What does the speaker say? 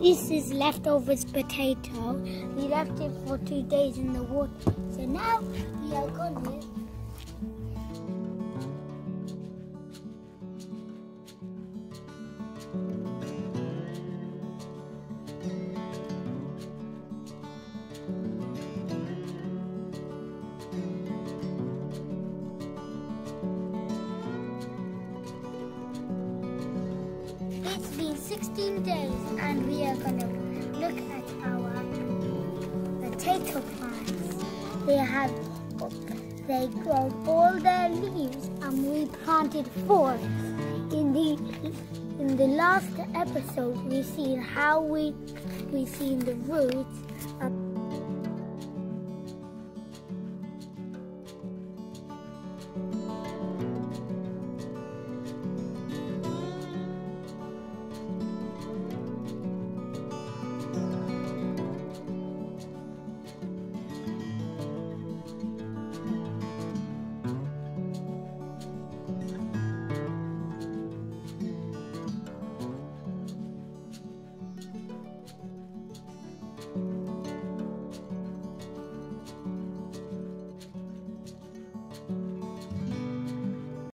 This is leftovers potato. We left it for two days in the water. So now we are gonna It's been 16 days and we are gonna look at our potato plants. They have they grown all their leaves and we planted four. In the in the last episode we seen how we we seen the roots uh,